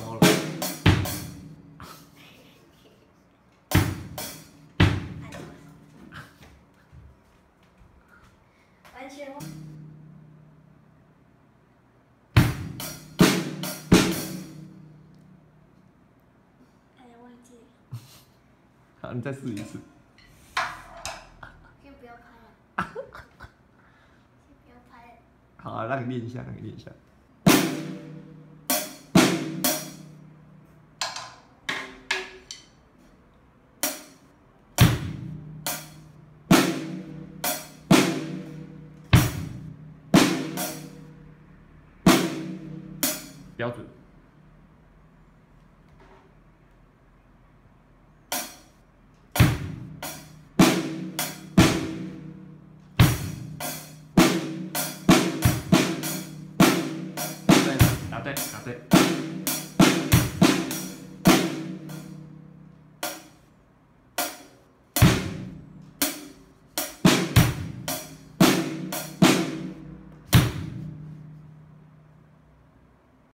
完了。完全忘。哎呀，忘记。好，你再试一次。先不要拍了。不要拍。好，让你练一下，让你练一下。标准。对，答对，答对。